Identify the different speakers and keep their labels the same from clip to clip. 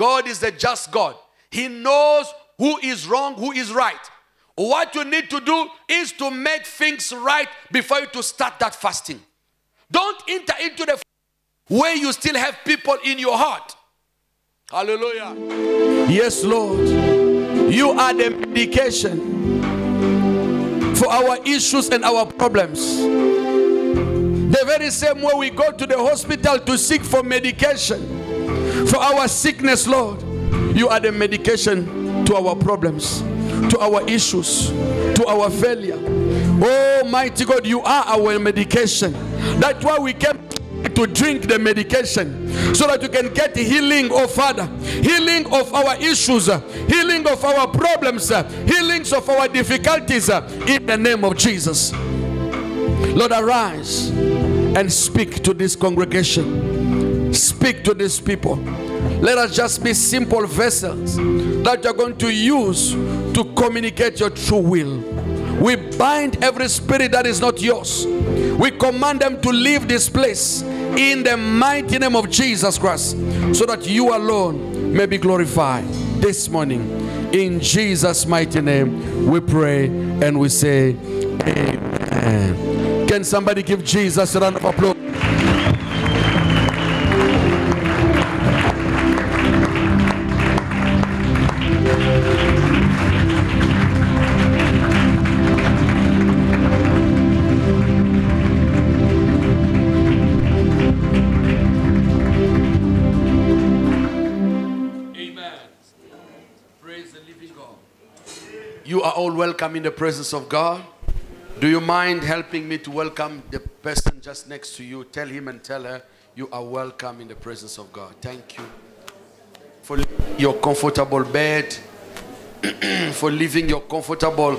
Speaker 1: God is the just God. He knows who is wrong, who is right. What you need to do is to make things right before you to start that fasting. Don't enter into the where you still have people in your heart. Hallelujah. Yes, Lord. You are the medication for our issues and our problems. The very same way we go to the hospital to seek for medication for our sickness, Lord. You are the medication to our problems, to our issues, to our failure. Oh, mighty God, you are our medication. That's why we came to drink the medication so that you can get healing, oh Father, healing of our issues, healing of our problems, healings of our difficulties in the name of Jesus. Lord, arise and speak to this congregation, speak to these people. Let us just be simple vessels that you're going to use to communicate your true will. We bind every spirit that is not yours. We command them to leave this place in the mighty name of Jesus Christ so that you alone may be glorified this morning. In Jesus' mighty name, we pray and we say, Amen. Can somebody give Jesus a round of applause? All welcome in the presence of God. Do you mind helping me to welcome the person just next to you? Tell him and tell her you are welcome in the presence of God. Thank you for your comfortable bed, for leaving your comfortable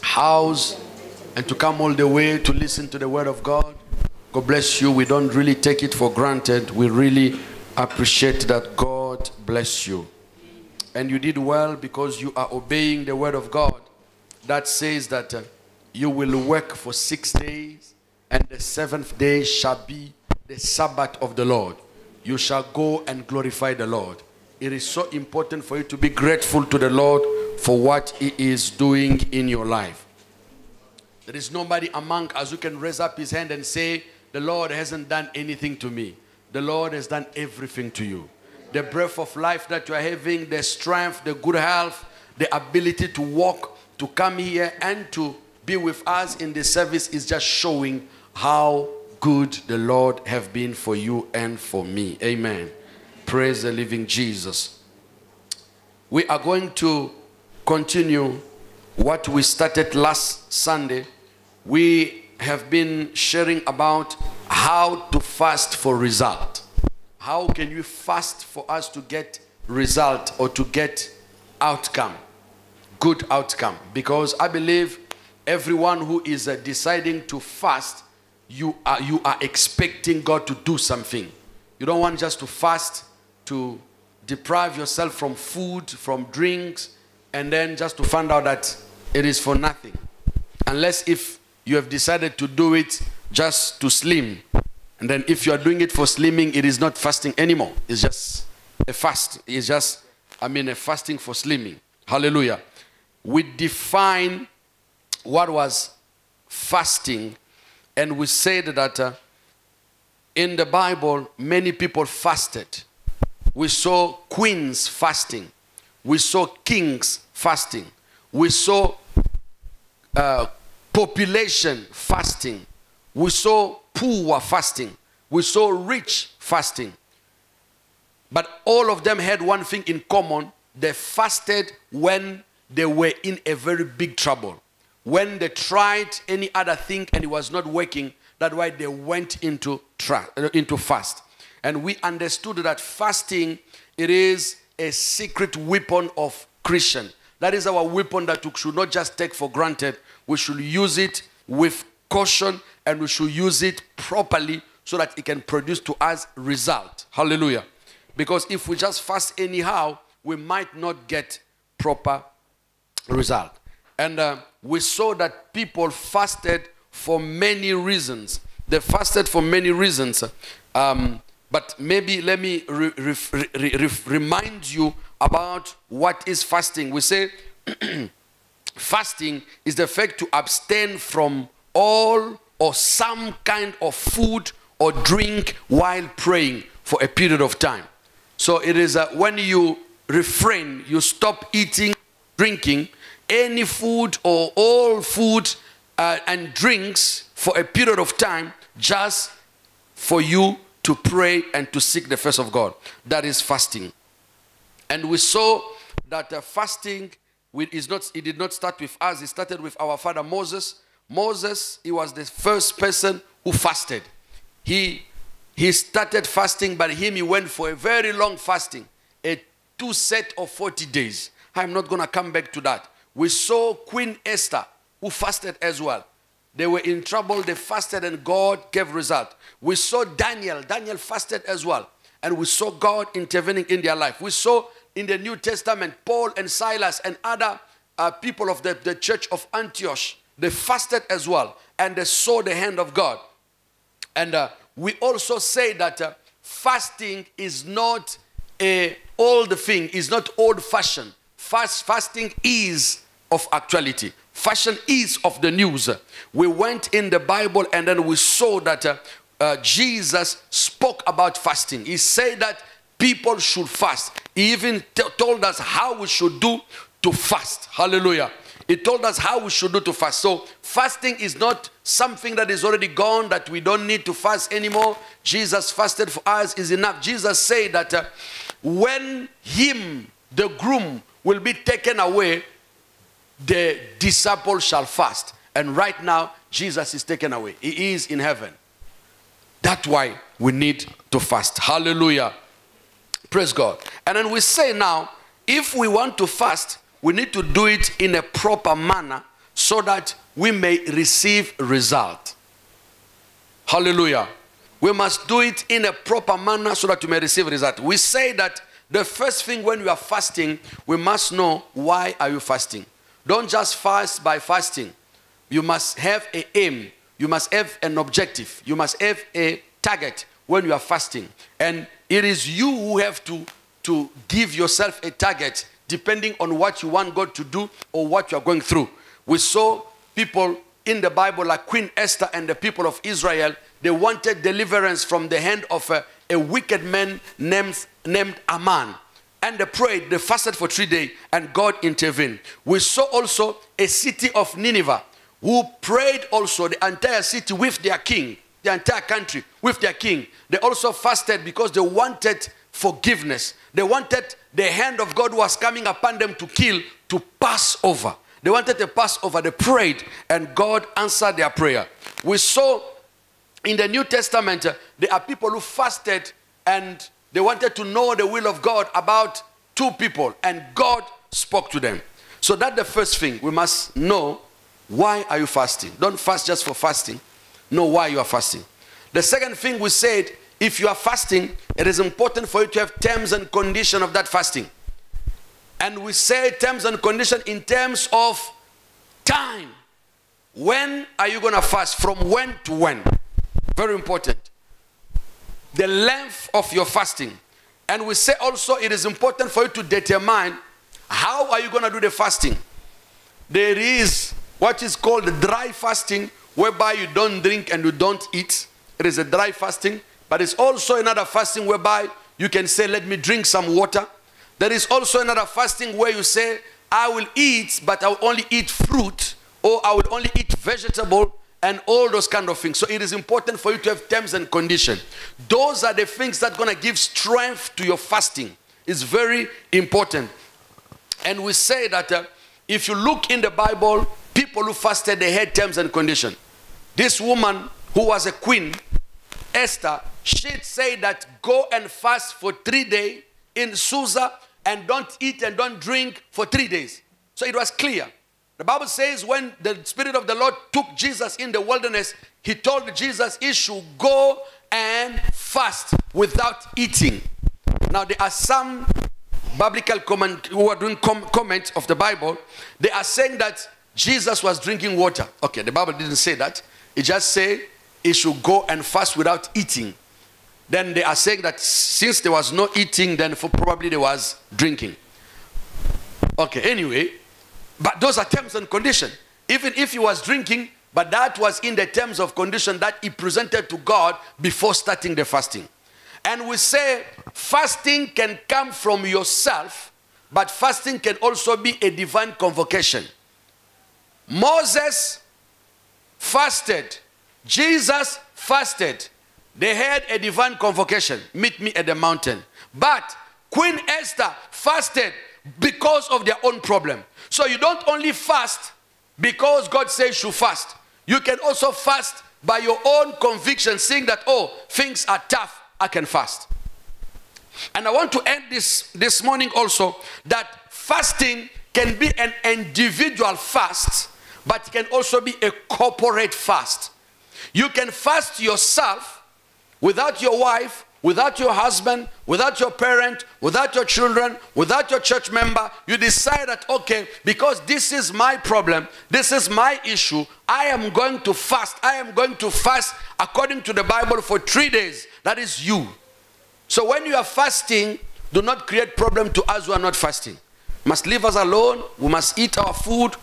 Speaker 1: house, and to come all the way to listen to the word of God. God bless you. We don't really take it for granted. We really appreciate that God bless you. And you did well because you are obeying the word of God that says that uh, you will work for six days and the seventh day shall be the Sabbath of the Lord. You shall go and glorify the Lord. It is so important for you to be grateful to the Lord for what He is doing in your life. There is nobody among us who can raise up his hand and say, The Lord hasn't done anything to me. The Lord has done everything to you the breath of life that you are having, the strength, the good health, the ability to walk, to come here and to be with us in the service is just showing how good the Lord have been for you and for me. Amen. Praise the living Jesus. We are going to continue what we started last Sunday. We have been sharing about how to fast for result how can you fast for us to get result or to get outcome good outcome? Because i believe everyone who is uh, deciding to fast you are you are expecting god to do something. You don't want just to fast to deprive yourself from food from drinks and then just to find out that it is for nothing. Unless if you have decided to do it just to slim and then if you are doing it for slimming, it is not fasting anymore. It's just a fast. It's just, I mean, a fasting for slimming. Hallelujah. We define what was fasting, and we said that uh, in the Bible, many people fasted. We saw queens fasting. We saw kings fasting. We saw uh, population fasting. We saw poor were fasting. We saw rich fasting. But all of them had one thing in common. They fasted when they were in a very big trouble. When they tried any other thing and it was not working, that's why they went into, into fast. And we understood that fasting, it is a secret weapon of Christian. That is our weapon that we should not just take for granted. We should use it with caution and we should use it properly so that it can produce to us result. Hallelujah. Because if we just fast anyhow, we might not get proper result. And uh, we saw that people fasted for many reasons. They fasted for many reasons. Um, But maybe let me re- re- re- re- remind you about what is fasting. We say fasting is the fact to abstain from all or some kind of food or drink while praying for a period of time. So it is uh, when you refrain, you stop eating, drinking any food or all food uh, and drinks for a period of time just for you to pray and to seek the face of God. That is fasting. And we saw that uh, fasting is not, it did not start with us, it started with our father Moses. Moses, he was the first person who fasted. He, he started fasting, but him, he went for a very long fasting, a two set of 40 days. I'm not going to come back to that. We saw Queen Esther, who fasted as well. They were in trouble, they fasted, and God gave result. We saw Daniel, Daniel fasted as well. And we saw God intervening in their life. We saw in the New Testament Paul and Silas and other uh, people of the, the church of Antioch, they fasted as well. And they saw the hand of God. And uh, we also say that uh, fasting is not a old thing, is not old fashioned. Fast, fasting is of actuality. Fashion is of the news. We went in the Bible and then we saw that uh, uh, Jesus spoke about fasting. He said that people should fast. He even told us how we should do to fast. Hallelujah. He told us how we should do to fast. So, fasting is not something that is already gone, that we don't need to fast anymore. Jesus fasted for us is enough. Jesus said that uh, when Him, the groom, will be taken away, the disciple shall fast. And right now, Jesus is taken away. He is in heaven. That's why we need to fast. Hallelujah. Praise God. And then we say now, if we want to fast, we need to do it in a proper manner so that we may receive result. Hallelujah. We must do it in a proper manner so that we may receive result. We say that the first thing when we are fasting, we must know why are you fasting. Don't just fast by fasting. You must have a aim. You must have an objective. You must have a target when you are fasting. And it is you who have to, to give yourself a target depending on what you want God to do or what you are going through. We saw people in the Bible like Queen Esther and the people of Israel. They wanted deliverance from the hand of a, a wicked man named, named Aman. And they prayed, they fasted for three days, and God intervened. We saw also a city of Nineveh who prayed also the entire city with their king, the entire country with their king. They also fasted because they wanted forgiveness. They wanted the hand of God was coming upon them to kill, to pass over. They wanted to pass over. They prayed, and God answered their prayer. We saw in the New Testament, uh, there are people who fasted and they wanted to know the will of God about two people, and God spoke to them. So that's the first thing. We must know why are you fasting. Don't fast just for fasting. Know why you are fasting. The second thing we said, if you are fasting, it is important for you to have terms and condition of that fasting. And we say terms and condition in terms of time. When are you going to fast? From when to when? Very important the length of your fasting. And we say also it is important for you to determine how are you going to do the fasting. There is what is called dry fasting, whereby you don't drink and you don't eat. It is a dry fasting. But it's also another fasting whereby you can say, Let me drink some water. There is also another fasting where you say, I will eat, but I will only eat fruit, or I will only eat vegetable, and all those kind of things. So it is important for you to have terms and condition. Those are the things that are going to give strength to your fasting. It's very important. And we say that uh, if you look in the Bible, people who fasted, they had terms and condition. This woman who was a queen, Esther, she said that go and fast for three days in Susa and don't eat and don't drink for three days. So it was clear. The Bible says when the Spirit of the Lord took Jesus in the wilderness, he told Jesus he should go and fast without eating. Now, there are some biblical comment who are doing com- comments of the Bible. They are saying that Jesus was drinking water. Okay, the Bible didn't say that. It just said he should go and fast without eating. Then they are saying that since there was no eating, then for probably there was drinking. Okay, anyway, but those are terms and conditions. Even if he was drinking, but that was in the terms of condition that he presented to God before starting the fasting. And we say fasting can come from yourself, but fasting can also be a divine convocation. Moses fasted, Jesus fasted. They had a divine convocation meet me at the mountain. But Queen Esther fasted because of their own problem. So you don't only fast because God says you fast, you can also fast by your own conviction, seeing that, oh, things are tough, I can fast. And I want to end this this morning also that fasting can be an individual fast, but it can also be a corporate fast. You can fast yourself without your wife, without your husband, without your parent, without your children, without your church member, you decide that, okay, because this is my problem, this is my issue, I am going to fast. I am going to fast according to the Bible for three days. That is you. So when you are fasting, do not create problem to us who are not fasting. Must leave us alone. We must eat our food.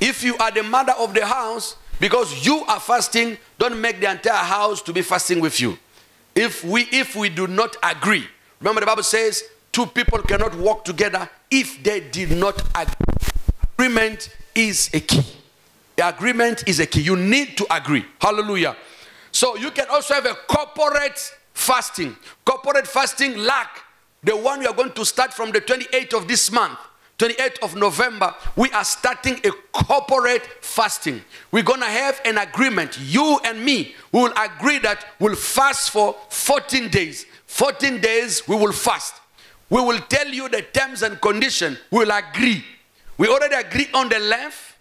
Speaker 1: If you are the mother of the house, because you are fasting, don't make the entire house to be fasting with you. If we if we do not agree, remember the Bible says two people cannot walk together if they did not agree. Agreement is a key. The agreement is a key. You need to agree. Hallelujah. So you can also have a corporate fasting. Corporate fasting like the one we are going to start from the 28th of this month. 28th of November, we are starting a corporate fasting. We're going to have an agreement. You and me, we will agree that we'll fast for 14 days. 14 days, we will fast. We will tell you the terms and conditions. We'll agree. We already agree on the length.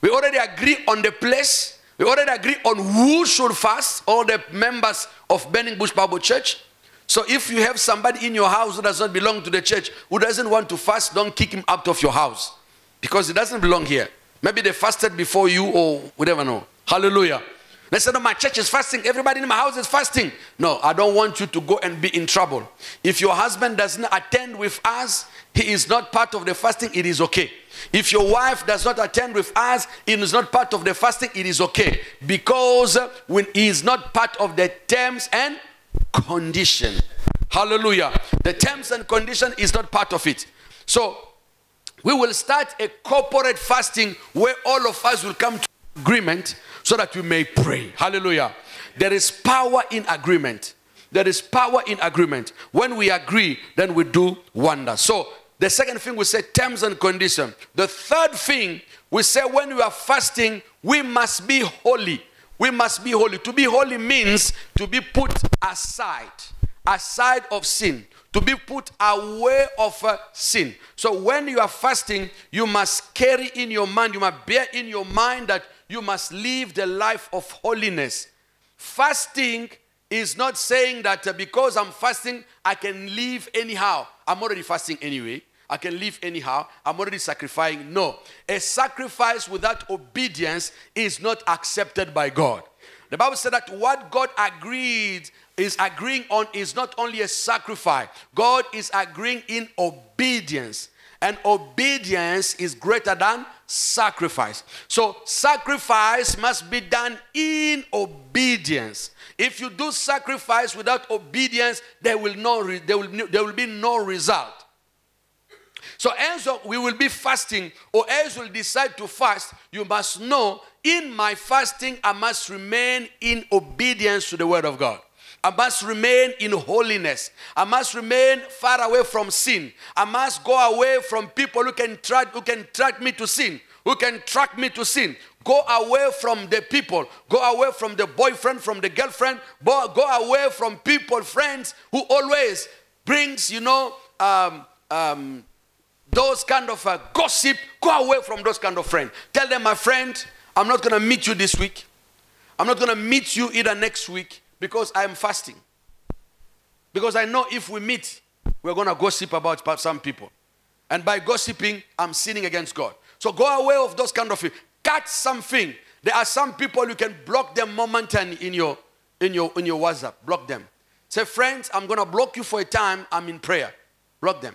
Speaker 1: We already agree on the place. We already agree on who should fast, all the members of Burning Bush Bible Church. So if you have somebody in your house who does not belong to the church, who doesn't want to fast, don't kick him out of your house. Because he doesn't belong here. Maybe they fasted before you or we never know. Hallelujah. They said, no, my church is fasting. Everybody in my house is fasting. No, I don't want you to go and be in trouble. If your husband does not attend with us, he is not part of the fasting, it is okay. If your wife does not attend with us, it is not part of the fasting, it is okay. Because when he is not part of the terms and condition. Hallelujah. The terms and condition is not part of it. So we will start a corporate fasting where all of us will come to agreement so that we may pray. Hallelujah. There is power in agreement. There is power in agreement. When we agree, then we do wonder. So the second thing we say terms and condition. The third thing we say when we are fasting, we must be holy. We must be holy. To be holy means to be put aside, aside of sin, to be put away of uh, sin. So when you are fasting, you must carry in your mind, you must bear in your mind that you must live the life of holiness. Fasting is not saying that uh, because I'm fasting, I can live anyhow. I'm already fasting anyway. I can live anyhow. I'm already sacrificing. No. A sacrifice without obedience is not accepted by God. The Bible said that what God agreed is agreeing on is not only a sacrifice, God is agreeing in obedience. And obedience is greater than sacrifice. So, sacrifice must be done in obedience. If you do sacrifice without obedience, there will, no, there will, there will be no result. So as we will be fasting or as we'll decide to fast, you must know in my fasting I must remain in obedience to the word of God. I must remain in holiness. I must remain far away from sin. I must go away from people who can track who can track me to sin, who can track me to sin. Go away from the people. Go away from the boyfriend, from the girlfriend. Go away from people, friends who always brings, you know, um, um, those kind of uh, gossip, go away from those kind of friends. Tell them, my friend, I'm not going to meet you this week. I'm not going to meet you either next week because I am fasting. Because I know if we meet, we're going to gossip about some people. And by gossiping, I'm sinning against God. So go away of those kind of things. Cut something. There are some people you can block them momentarily in your in your in your WhatsApp. Block them. Say, friends, I'm going to block you for a time. I'm in prayer. Block them.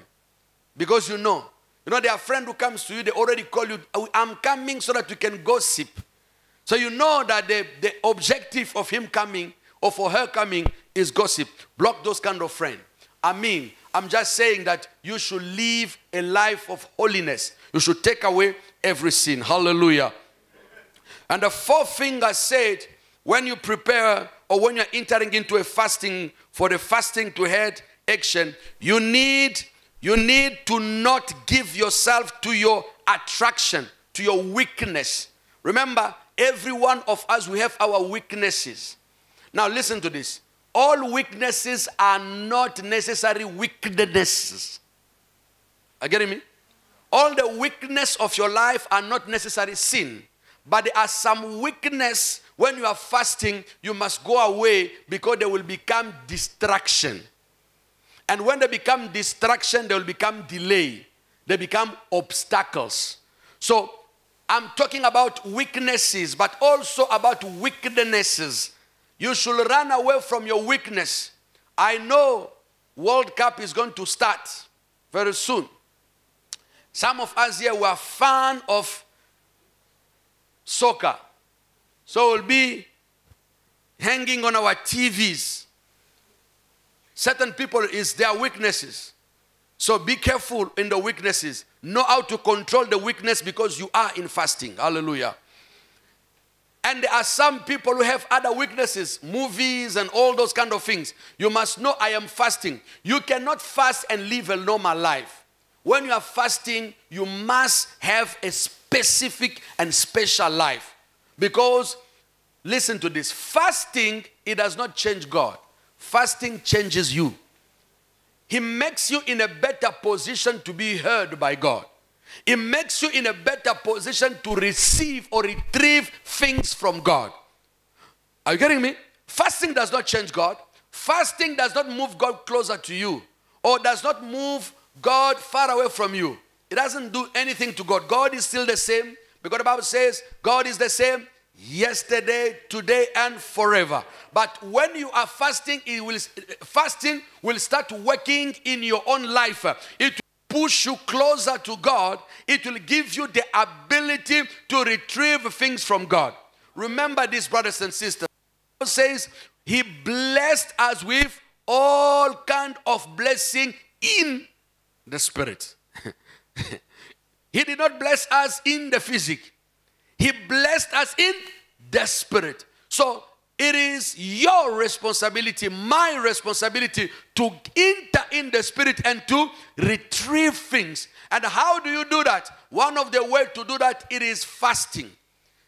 Speaker 1: Because you know. You know, there are friend who comes to you, they already call you, oh, I'm coming so that we can gossip. So you know that the, the objective of him coming or for her coming is gossip. Block those kind of friends. I mean, I'm just saying that you should live a life of holiness. You should take away every sin. Hallelujah. And the fourth thing I said, when you prepare or when you're entering into a fasting for the fasting to head action, you need you need to not give yourself to your attraction, to your weakness. Remember, every one of us we have our weaknesses. Now listen to this. All weaknesses are not necessary weaknesses. Are you getting me? All the weakness of your life are not necessary sin. But there are some weakness when you are fasting, you must go away because they will become distraction. And when they become distraction, they will become delay. They become obstacles. So I'm talking about weaknesses, but also about weaknesses. You should run away from your weakness. I know World Cup is going to start very soon. Some of us here were fan of soccer. So we'll be hanging on our TVs. Certain people is their weaknesses. So be careful in the weaknesses. Know how to control the weakness because you are in fasting. Hallelujah. And there are some people who have other weaknesses, movies and all those kind of things. You must know I am fasting. You cannot fast and live a normal life. When you are fasting, you must have a specific and special life. Because, listen to this fasting, it does not change God, fasting changes you. He makes you in a better position to be heard by God. It makes you in a better position to receive or retrieve things from God. Are you getting me? Fasting does not change God. Fasting does not move God closer to you or does not move God far away from you. It doesn't do anything to God. God is still the same because the Bible says God is the same yesterday, today, and forever. But when you are fasting, it will fasting will start working in your own life. It will push you closer to God, it will give you the ability to retrieve things from God. Remember this, brothers and sisters. God says He blessed us with all kind of blessing in the spirit. he did not bless us in the physic. He blessed us in the spirit. So it is your responsibility, my responsibility to enter in the spirit and to retrieve things. And how do you do that? One of the ways to do that it is fasting.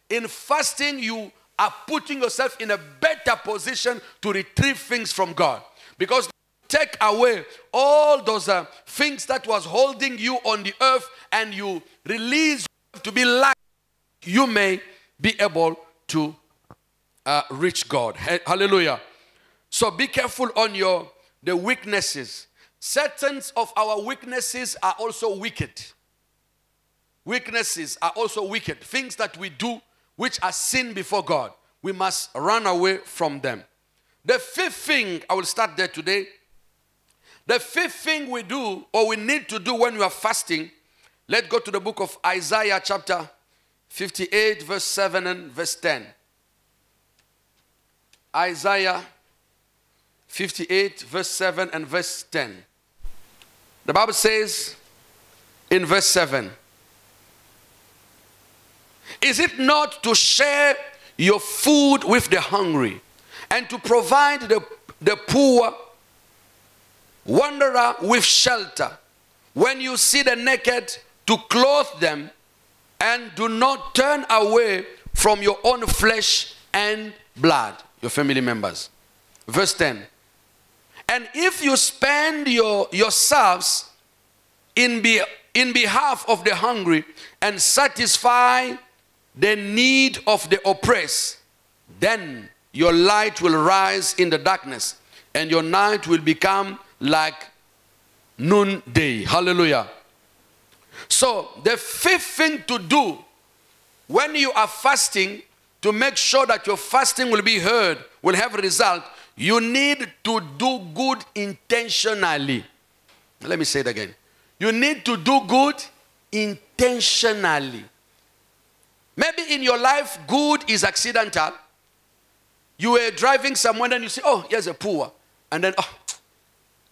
Speaker 1: In fasting, you are putting yourself in a better position to retrieve things from God. Because take away all those uh, things that was holding you on the earth and you release to be light, you may be able to uh, reach God. Hallelujah. So be careful on your the weaknesses. Certain of our weaknesses are also wicked. Weaknesses are also wicked. Things that we do which are sin before God. We must run away from them. The fifth thing, I will start there today. The fifth thing we do or we need to do when we are fasting, let's go to the book of Isaiah, chapter 58, verse 7 and verse 10. Isaiah 58, verse 7 and verse 10. The Bible says in verse 7 Is it not to share your food with the hungry and to provide the, the poor wanderer with shelter? When you see the naked, to clothe them and do not turn away from your own flesh and blood your family members. Verse 10. And if you spend your, yourselves in, be, in behalf of the hungry and satisfy the need of the oppressed, then your light will rise in the darkness and your night will become like noonday. Hallelujah. So, the fifth thing to do when you are fasting to make sure that your fasting will be heard, will have result, You need to do good intentionally. Let me say it again. You need to do good intentionally. Maybe in your life, good is accidental. You were driving somewhere and you say, Oh, here's a poor. And then, oh,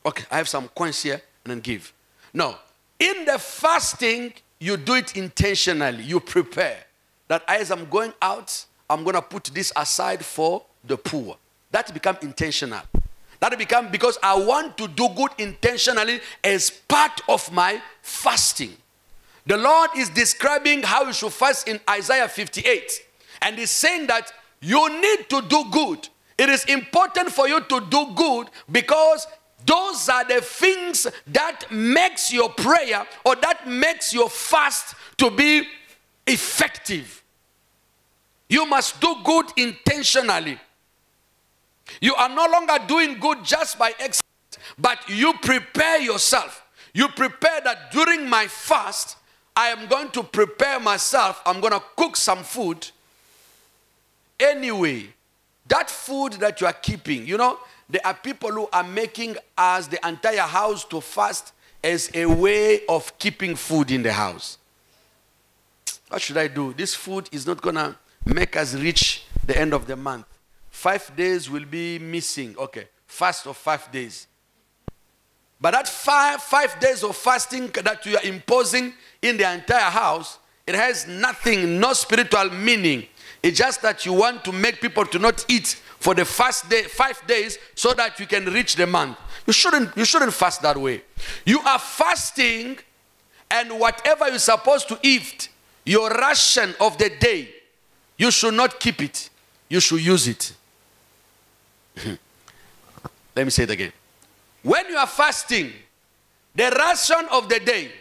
Speaker 1: okay, I have some coins here and then give. No. In the fasting, you do it intentionally. You prepare that as I'm going out, I'm going to put this aside for the poor. That become intentional. That become because I want to do good intentionally as part of my fasting. The Lord is describing how you should fast in Isaiah 58. And He's saying that you need to do good. It is important for you to do good because those are the things that makes your prayer or that makes your fast to be effective. You must do good intentionally. You are no longer doing good just by accident, but you prepare yourself. You prepare that during my fast, I am going to prepare myself. I'm going to cook some food. Anyway, that food that you are keeping, you know, there are people who are making us the entire house to fast as a way of keeping food in the house. What should I do? This food is not going to make us reach the end of the month. Five days will be missing. Okay, fast of five days. But that five, five days of fasting that you are imposing in the entire house, it has nothing, no spiritual meaning. It's just that you want to make people to not eat for the first day, five days, so that you can reach the month. You shouldn't, you shouldn't fast that way. You are fasting, and whatever you're supposed to eat, your ration of the day, you should not keep it. You should use it. Let me say it again. When you are fasting, the ration of the day,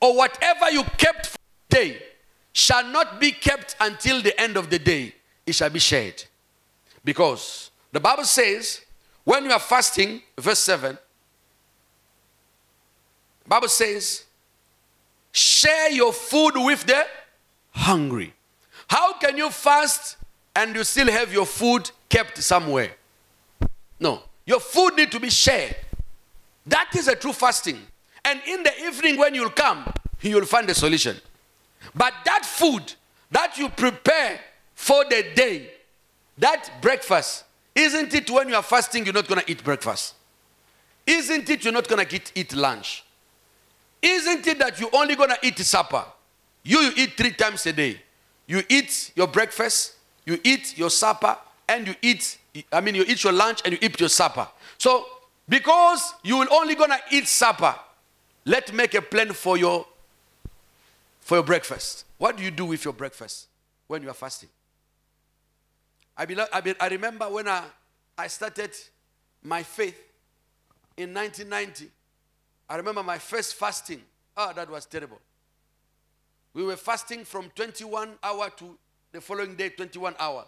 Speaker 1: or whatever you kept for the day, shall not be kept until the end of the day. It shall be shared. Because the Bible says, when you are fasting, verse 7, Bible says, share your food with the hungry. How can you fast and you still have your food kept somewhere? No. Your food need to be shared. That is a true fasting. And in the evening when you'll come, you'll find the solution. But that food that you prepare for the day, that breakfast, isn't it when you are fasting, you're not going to eat breakfast? Isn't it you're not going to get eat lunch? Isn't it that you're only going to eat supper? You, you eat three times a day. You eat your breakfast, you eat your supper, and you eat, I mean, you eat your lunch and you eat your supper. So, because you will only gonna eat supper, let's make a plan for your for your breakfast. What do you do with your breakfast when you are fasting? I, I, be, I remember when I, I started my faith in 1990. I remember my first fasting. Oh, that was terrible. We were fasting from 21 hour to the following day, 21 hour.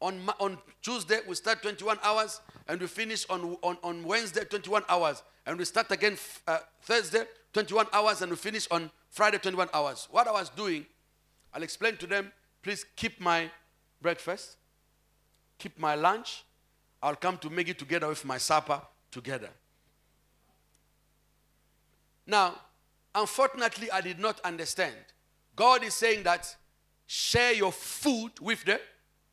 Speaker 1: On, on Tuesday, we start 21 hours and we finish on, on, on Wednesday, 21 hours. And we start again uh, Thursday, 21 hours, and we finish on Friday, 21 hours. What I was doing, I'll explain to them please keep my breakfast, keep my lunch. I'll come to make it together with my supper together. Now, unfortunately, I did not understand God is saying that share your food with the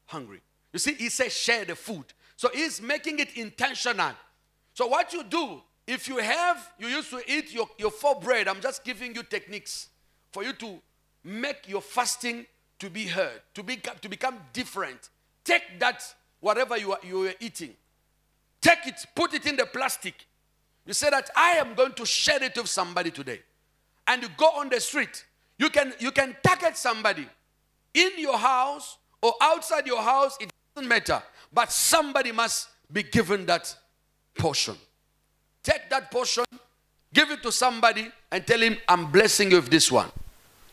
Speaker 1: hungry. You see, He says share the food. So He's making it intentional. So, what you do, if you have, you used to eat your, your four bread, I'm just giving you techniques for you to make your fasting to be heard, to, be, to become different. Take that, whatever you are, you are eating, take it, put it in the plastic. You say that I am going to share it with somebody today. And you go on the street you can, you can target somebody in your house or outside your house, it doesn't matter. But somebody must be given that portion. Take that portion, give it to somebody, and tell him, I'm blessing you with this one.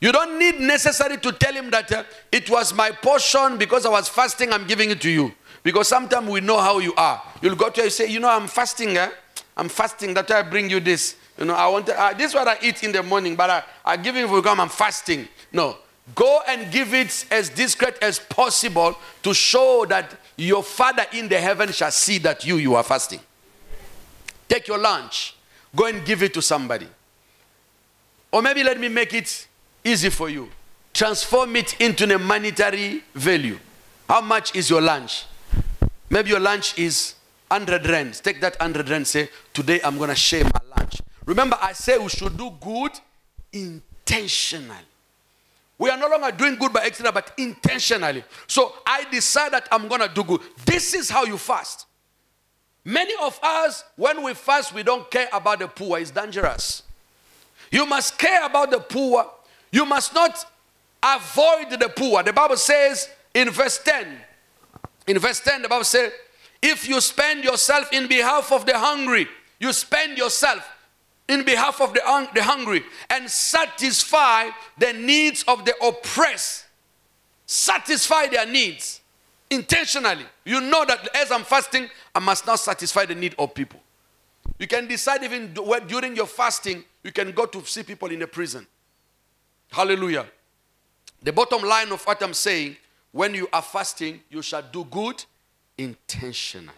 Speaker 1: You don't need necessarily to tell him that uh, it was my portion because I was fasting, I'm giving it to you. Because sometimes we know how you are. You'll go to her and say, You know, I'm fasting, eh? I'm fasting, that's why I bring you this. You know, I want uh, this is what I eat in the morning, but I, I give it for come. I'm fasting. No, go and give it as discreet as possible to show that your Father in the heaven shall see that you, you are fasting. Take your lunch, go and give it to somebody. Or maybe let me make it easy for you. Transform it into a monetary value. How much is your lunch? Maybe your lunch is 100 rands. Take that 100 rands, say, Today I'm going to share my lunch. Remember, I say we should do good intentionally. We are no longer doing good by accident, but intentionally. So I decide that I'm going to do good. This is how you fast. Many of us, when we fast, we don't care about the poor. It's dangerous. You must care about the poor. You must not avoid the poor. The Bible says in verse 10, in verse 10, the Bible says, if you spend yourself in behalf of the hungry, you spend yourself in behalf of the, un- the hungry and satisfy the needs of the oppressed. Satisfy their needs intentionally. You know that as I'm fasting, I must not satisfy the need of people. You can decide even during your fasting, you can go to see people in the prison. Hallelujah. The bottom line of what I'm saying, when you are fasting, you shall do good intentionally.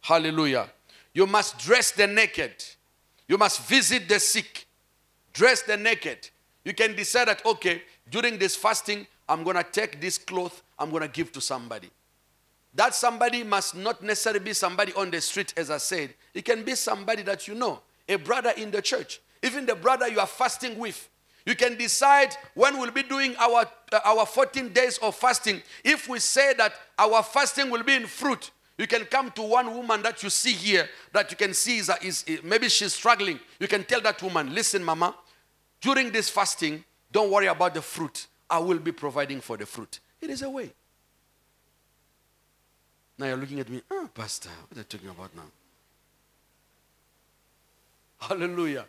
Speaker 1: Hallelujah. You must dress the naked. You must visit the sick. Dress the naked. You can decide that, okay, during this fasting, I'm going to take this cloth, I'm going to give to somebody. That somebody must not necessarily be somebody on the street, as I said. It can be somebody that you know, a brother in the church, even the brother you are fasting with. You can decide when we'll be doing our, uh, our 14 days of fasting. If we say that our fasting will be in fruit, you can come to one woman that you see here that you can see is, uh, is, is maybe she's struggling. You can tell that woman, listen, mama, during this fasting, don't worry about the fruit. I will be providing for the fruit. It is a way. Now you're looking at me, oh, Pastor, what are you talking about now? Hallelujah.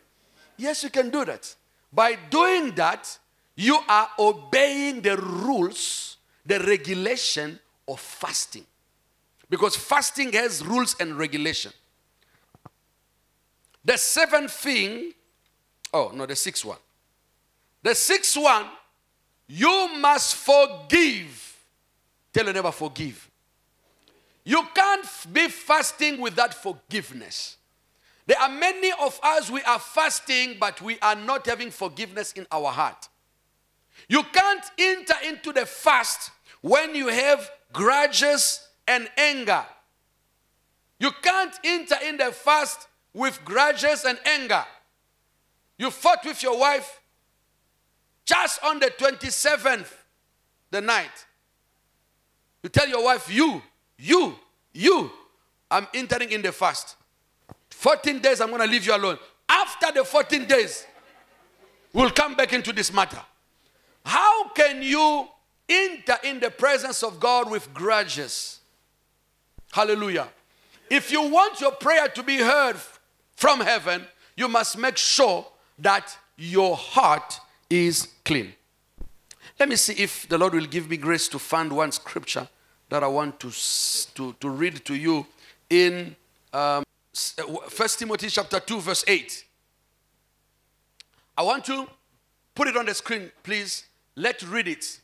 Speaker 1: Yes, you can do that. By doing that, you are obeying the rules, the regulation of fasting. Because fasting has rules and regulation. The seventh thing, oh, no, the sixth one. The sixth one, you must forgive. Tell your neighbor, forgive. You can't be fasting without forgiveness. There are many of us, we are fasting, but we are not having forgiveness in our heart. You can't enter into the fast when you have grudges and anger. You can't enter in the fast with grudges and anger. You fought with your wife just on the 27th, the night. You tell your wife, You, you, you, I'm entering in the fast. 14 days, I'm going to leave you alone. After the 14 days, we'll come back into this matter. How can you enter in the presence of God with grudges? Hallelujah. If you want your prayer to be heard from heaven, you must make sure that your heart is clean. Let me see if the Lord will give me grace to find one scripture that I want to, to, to read to you in um, 1 uh, Timothy chapter 2, verse 8. I want to put it on the screen, please. Let's read it.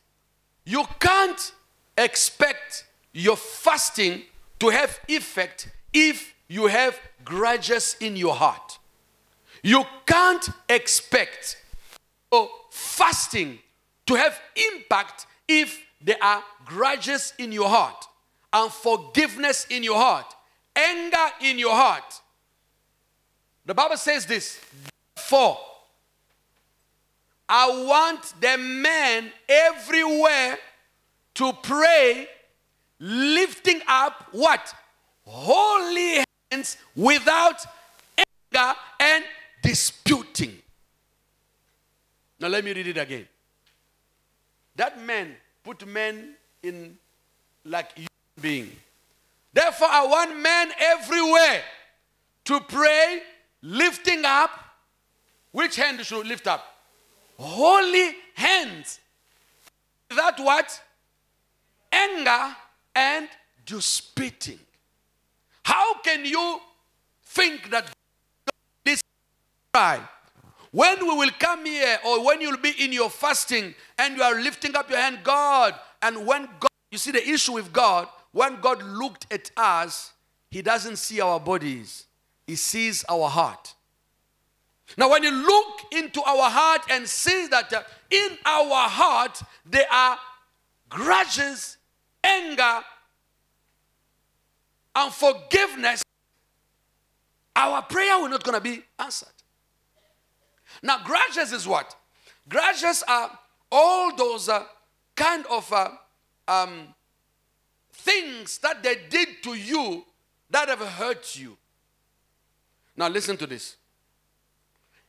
Speaker 1: You can't expect your fasting to have effect if you have grudges in your heart. You can't expect your fasting to have impact if there are grudges in your heart, and forgiveness in your heart, anger in your heart. The Bible says this For I want the men everywhere to pray, lifting up what? Holy hands without anger and disputing. Now let me read it again. That man put men in like human being. Therefore, I want men everywhere to pray, lifting up. Which hand should lift up? Holy hands. That what? Anger and disputing. How can you think that this right? When we will come here, or when you'll be in your fasting and you are lifting up your hand, God, and when God, you see the issue with God, when God looked at us, He doesn't see our bodies, He sees our heart. Now, when you look into our heart and see that uh, in our heart there are grudges, anger, and forgiveness, our prayer will not going to be answered. Now, grudges is what? Grudges are all those uh, kind of uh, um, things that they did to you that have hurt you. Now, listen to this.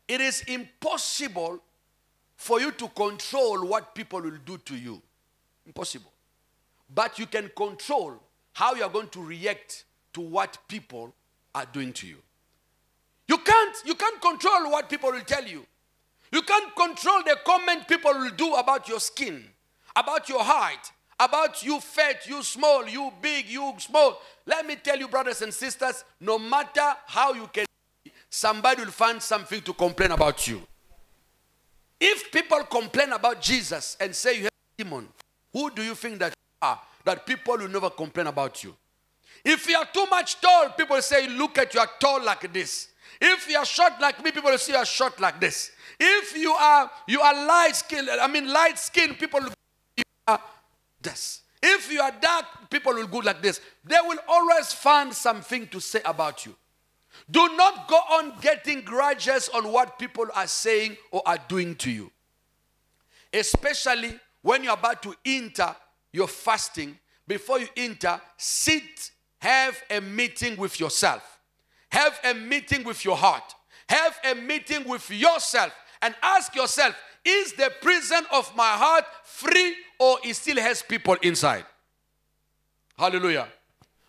Speaker 1: It is impossible for you to control what people will do to you. Impossible. But you can control how you are going to react to what people are doing to you. You can't, you can't control what people will tell you. You can't control the comment people will do about your skin, about your height, about you fat, you small, you big, you small. Let me tell you, brothers and sisters, no matter how you can, somebody will find something to complain about you. If people complain about Jesus and say you have a demon, who do you think that you are? That people will never complain about you. If you are too much tall, people say, look at you are tall like this. If you are short like me, people will say you are short like this. If you are you are light skin, I mean light skin, people you are this. If you are dark, people will go like this. They will always find something to say about you. Do not go on getting grudges on what people are saying or are doing to you. Especially when you're about to enter your fasting, before you enter, sit, have a meeting with yourself. Have a meeting with your heart. Have a meeting with yourself and ask yourself is the prison of my heart free or it still has people inside? Hallelujah.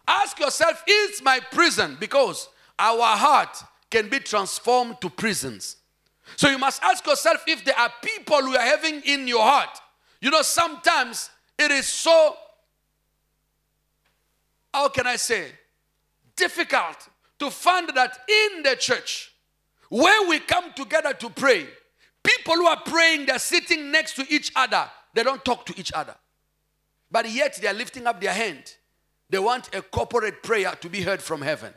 Speaker 1: Ask yourself is my prison because our heart can be transformed to prisons. So you must ask yourself if there are people who are having in your heart. You know, sometimes it is so, how can I say, difficult to find that in the church where we come together to pray, People who are praying, they're sitting next to each other. They don't talk to each other. But yet they are lifting up their hand. They want a corporate prayer to be heard from heaven.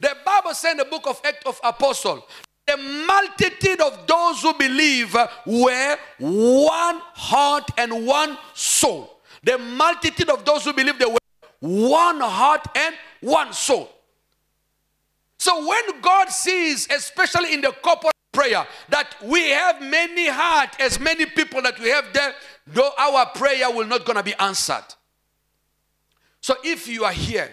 Speaker 1: The Bible said in the book of Acts of Apostle, the multitude of those who believe were one heart and one soul. The multitude of those who believe they were one heart and one soul. So when God sees, especially in the corporate prayer. That we have many heart as many people that we have there though our prayer will not gonna be answered. So if you are here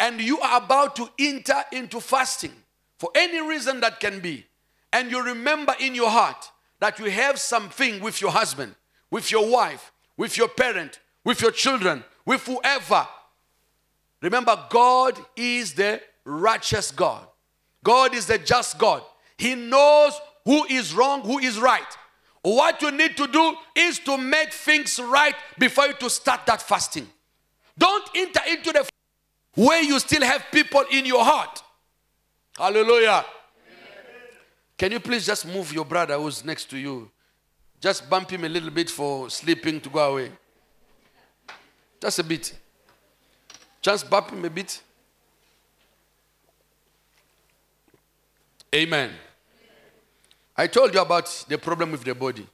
Speaker 1: and you are about to enter into fasting for any reason that can be and you remember in your heart that you have something with your husband with your wife with your parent with your children with whoever remember god is the righteous god. God is the just god he knows who is wrong, who is right. What you need to do is to make things right before you to start that fasting. Don't enter into the where you still have people in your heart. Hallelujah. Can you please just move your brother who's next to you? Just bump him a little bit for sleeping to go away. Just a bit. Just bump him a bit. Amen. I told you about the problem with the body.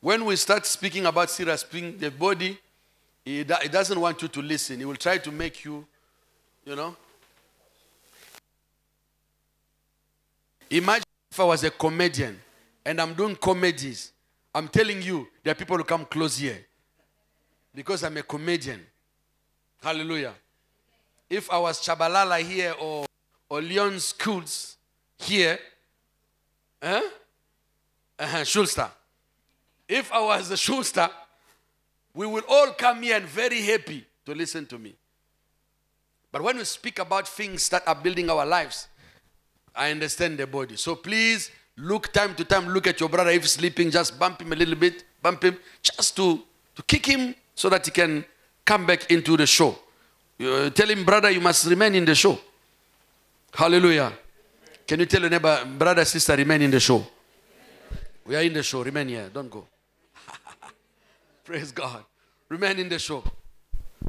Speaker 1: When we start speaking about serious things, the body, it, it doesn't want you to listen. It will try to make you, you know. Imagine if I was a comedian and I'm doing comedies. I'm telling you, there are people who come close here because I'm a comedian. Hallelujah. If I was Chabalala here or, or Leon Schultz here, Huh? Uh-huh, Schuster. If I was the Schuster, we will all come here and very happy to listen to me. But when we speak about things that are building our lives, I understand the body. So please look time to time, look at your brother if sleeping, just bump him a little bit, bump him, just to, to kick him so that he can come back into the show. You tell him, brother, you must remain in the show. Hallelujah. Can you tell your neighbor, brother, sister, remain in the show? We are in the show. Remain here. Don't go. Praise God. Remain in the show.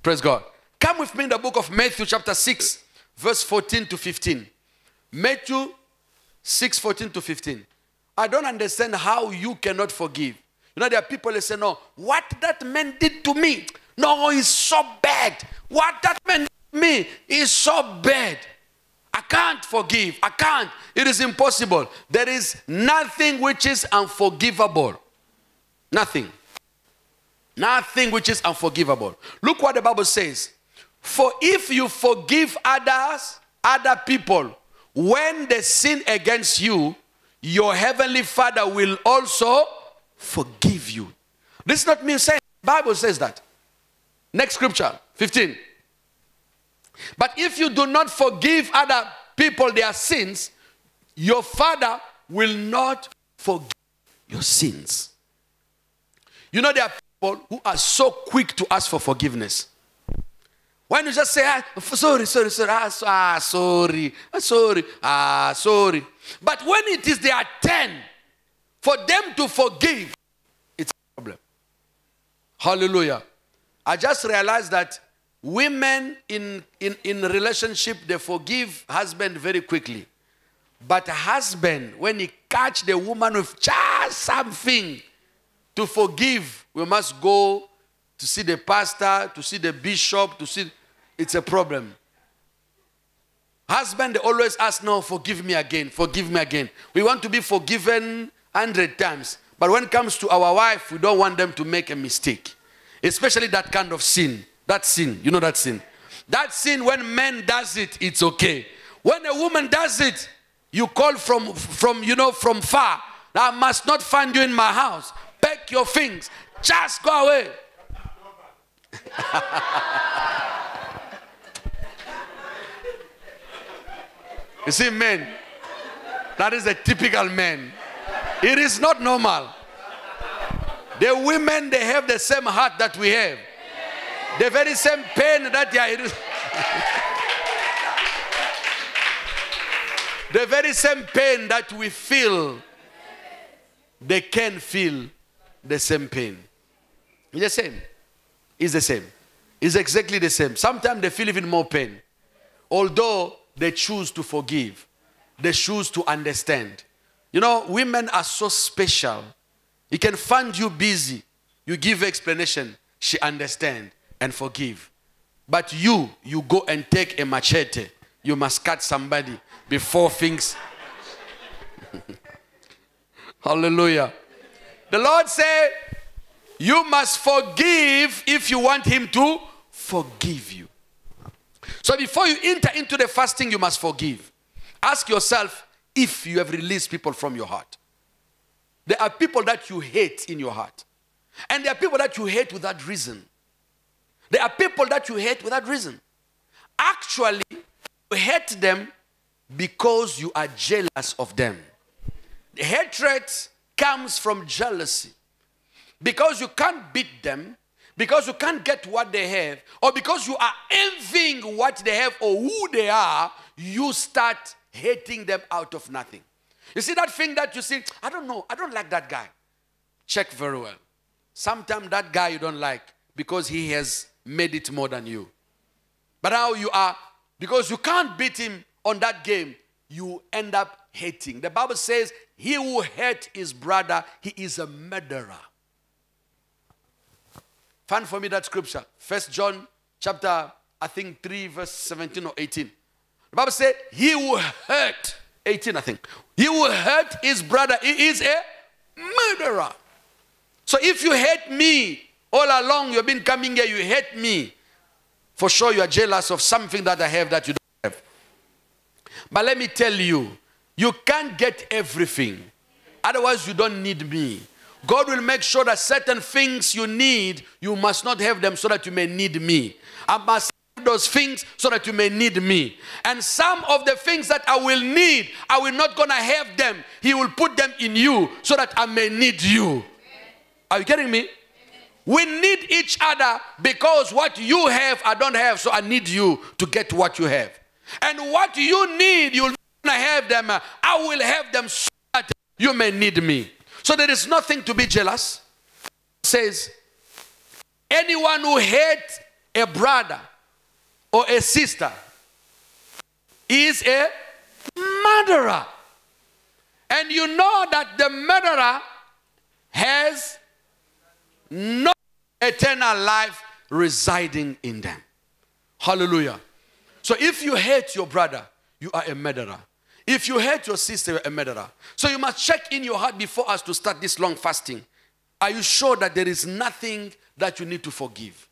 Speaker 1: Praise God. Come with me in the book of Matthew, chapter 6, verse 14 to 15. Matthew 6, 14 to 15. I don't understand how you cannot forgive. You know, there are people that say, No, what that man did to me, no, is so bad. What that man did to me is so bad. I can't forgive. I can't. It is impossible. There is nothing which is unforgivable. Nothing. Nothing which is unforgivable. Look what the Bible says. For if you forgive others, other people, when they sin against you, your heavenly Father will also forgive you. This is not me saying. Bible says that. Next scripture, 15. But if you do not forgive other people their sins, your Father will not forgive your sins. You know, there are people who are so quick to ask for forgiveness. When you just say, ah, sorry, sorry, sorry, ah, ah, sorry, ah, sorry, ah, sorry. But when it is their turn for them to forgive, it's a problem. Hallelujah. I just realized that women in, in, in relationship, they forgive husband very quickly. But husband, when he catch the woman with just something to forgive, we must go to see the pastor, to see the bishop, to see. It's a problem. Husband, always ask, No, forgive me again, forgive me again. We want to be forgiven hundred times. But when it comes to our wife, we don't want them to make a mistake. Especially that kind of sin. That sin, you know that sin. That sin, when man does it, it's okay. When a woman does it, you call from, from you know, from far. I must not find you in my house. Pack your things. Just go away. you see, men, that is a typical man. It is not normal. The women, they have the same heart that we have. The very same pain that they are. the very same pain that we feel, they can feel the same pain. It's the same. It's the same. It's exactly the same. Sometimes they feel even more pain. Although they choose to forgive, they choose to understand. You know, women are so special. He can find you busy. You give explanation. She understand and forgive. But you, you go and take a machete. You must cut somebody before things. Hallelujah. The Lord said, You must forgive if you want Him to forgive you. So before you enter into the fasting, you must forgive. Ask yourself if you have released people from your heart. There are people that you hate in your heart, and there are people that you hate without reason. There are people that you hate without reason. Actually, you hate them because you are jealous of them. The hatred comes from jealousy. Because you can't beat them, because you can't get what they have, or because you are envying what they have or who they are, you start hating them out of nothing. You see that thing that you see, I don't know, I don't like that guy. Check very well. Sometimes that guy you don't like because he has made it more than you. But now you are, because you can't beat him on that game, you end up hating. The Bible says, He who hate his brother, he is a murderer. Find for me that scripture. First John chapter, I think 3, verse 17 or 18. The Bible says, He who hurt, 18, I think. He who hurt his brother, he is a murderer. So if you hate me all along, you've been coming here, you hate me. For sure, you are jealous of something that I have that you don't have. But let me tell you, you can't get everything. Otherwise, you don't need me. God will make sure that certain things you need, you must not have them so that you may need me. I must have those things so that you may need me. And some of the things that I will need, I will not gonna have them. He will put them in you so that I may need you. Are you getting me? We need each other because what you have, I don't have, so I need you to get what you have. And what you need, you'll have them. I will have them so that you may need me. So there is nothing to be jealous. It says, anyone who hates a brother or a sister is a murderer. And you know that the murderer has no eternal life residing in them. Hallelujah. So if you hate your brother, you are a murderer. If you hate your sister, you're a murderer. So you must check in your heart before us to start this long fasting. Are you sure that there is nothing that you need to forgive?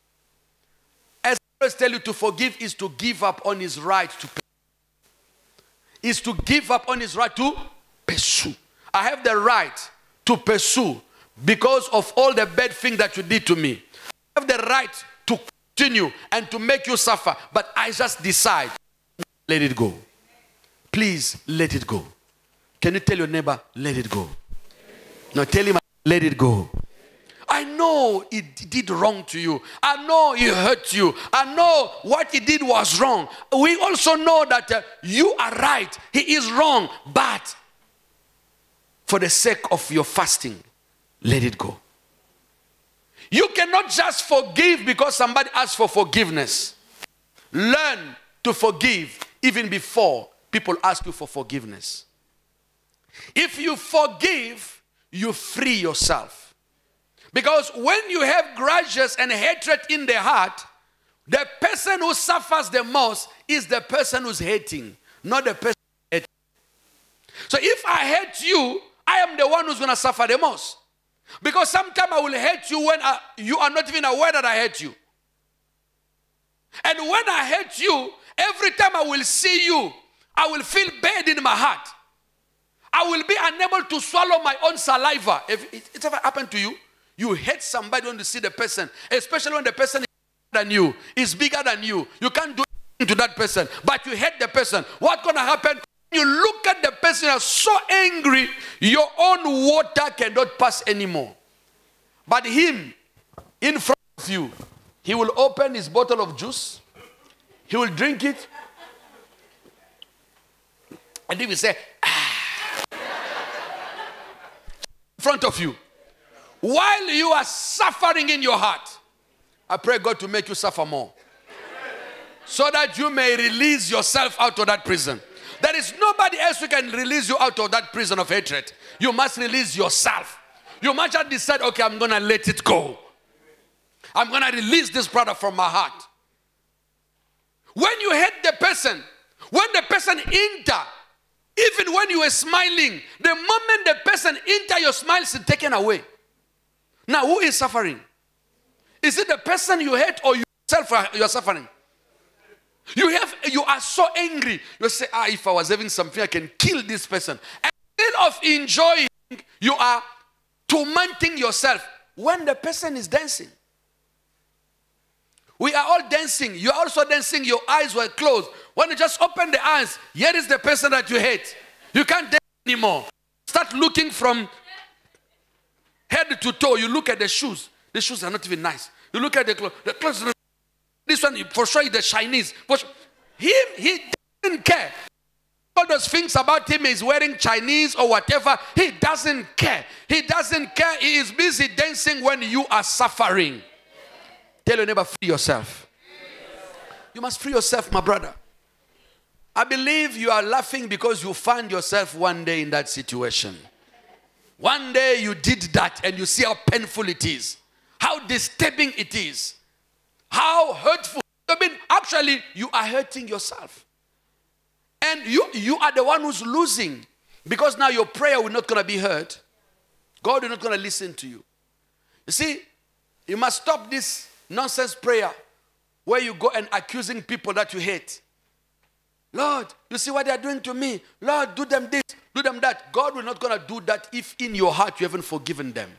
Speaker 1: As I tell you, to forgive is to give up on his right to. Is to give up on his right to pursue. I have the right to pursue because of all the bad things that you did to me. Have the right to continue and to make you suffer, but I just decide, let it go. Please let it go. Can you tell your neighbor, let it go? No, tell him, let it go. I know he did wrong to you. I know he hurt you. I know what he did was wrong. We also know that uh, you are right. He is wrong. But for the sake of your fasting, let it go. You cannot just forgive because somebody asks for forgiveness. Learn to forgive even before people ask you for forgiveness. If you forgive, you free yourself. Because when you have grudges and hatred in the heart, the person who suffers the most is the person who's hating, not the person hating. So if I hate you, I am the one who's going to suffer the most. Because sometimes I will hate you when I, you are not even aware that I hate you. And when I hate you, every time I will see you, I will feel bad in my heart. I will be unable to swallow my own saliva. If it's ever happened to you, you hate somebody when you see the person, especially when the person is bigger than you, is bigger than you. You can't do anything to that person, but you hate the person. What's gonna happen? You look at the person, you're so angry, your own water cannot pass anymore. But him, in front of you, he will open his bottle of juice, he will drink it, and he will say, ah. in front of you. While you are suffering in your heart, I pray God to make you suffer more. So that you may release yourself out of that prison. There is nobody else who can release you out of that prison of hatred. You must release yourself. You must just decide, okay, I'm going to let it go. I'm going to release this brother from my heart. When you hate the person, when the person enter, even when you were smiling, the moment the person enter, your smile is taken away. Now, who is suffering? Is it the person you hate or yourself you are suffering? You have you are so angry. You say, ah, if I was having something, I can kill this person. Instead of enjoying, you are tormenting yourself when the person is dancing. We are all dancing. You're also dancing. Your eyes were closed. When you just open the eyes, here is the person that you hate. You can't dance anymore. Start looking from head to toe. You look at the shoes. The shoes are not even nice. You look at the clothes. The clothes. This one for sure is the Chinese. But him, he doesn't care. All those things about him is wearing Chinese or whatever. He doesn't care. He doesn't care. He is busy dancing when you are suffering. Tell your neighbor, free yourself. You must free yourself, my brother. I believe you are laughing because you find yourself one day in that situation. One day you did that and you see how painful it is, how disturbing it is, how hurtful. I mean, actually, you are hurting yourself. And you, you are the one who's losing because now your prayer will not going to be heard. God is not going to listen to you. You see, you must stop this nonsense prayer where you go and accusing people that you hate. Lord, you see what they are doing to me. Lord, do them this, do them that. God will not gonna do that if in your heart you haven't forgiven them.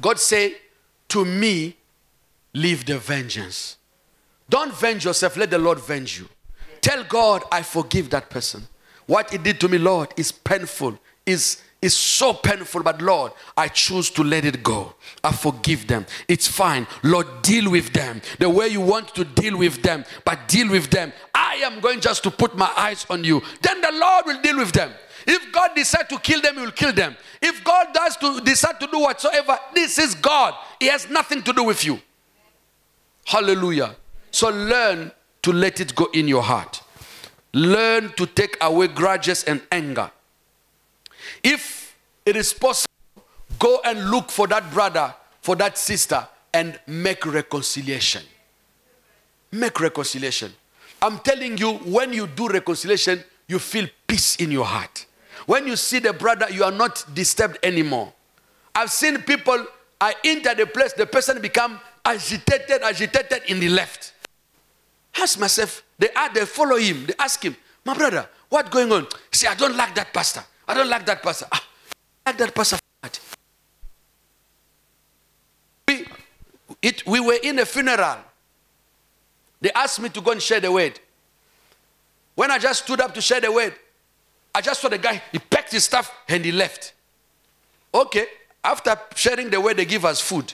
Speaker 1: God say, to me, leave the vengeance. Don't venge yourself, let the Lord venge you. Tell God, I forgive that person. What he did to me, Lord, is painful, is is so painful, but Lord, I choose to let it go. I forgive them. It's fine. Lord, deal with them the way you want to deal with them, but deal with them. I am going just to put my eyes on you. Then the Lord will deal with them. If God decides to kill them, He will kill them. If God does to decide to do whatsoever, this is God. He has nothing to do with you. Hallelujah. So learn to let it go in your heart. Learn to take away grudges and anger. If it is possible, go and look for that brother, for that sister, and make reconciliation. Make reconciliation. I'm telling you, when you do reconciliation, you feel peace in your heart. When you see the brother, you are not disturbed anymore. I've seen people, I enter the place, the person become agitated, agitated in the left. Ask myself, they are, they follow him, they ask him, my brother, what's going on? See, I don't like that pastor. I don't like that pastor. Ah, I like that pastor. We, it, we were in a funeral. They asked me to go and share the word. When I just stood up to share the word, I just saw the guy, he packed his stuff and he left. Okay, after sharing the word, they give us food.